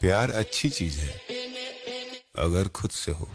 प्यार अच्छी चीज़ है अगर खुद से हो।